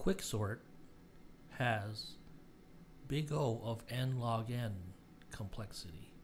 Quicksort has big O of n log n complexity.